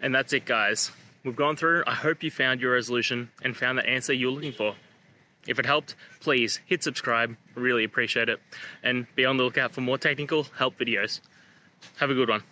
And that's it, guys. We've gone through. I hope you found your resolution and found the answer you're looking for. If it helped, please hit subscribe. Really appreciate it. And be on the lookout for more technical help videos. Have a good one.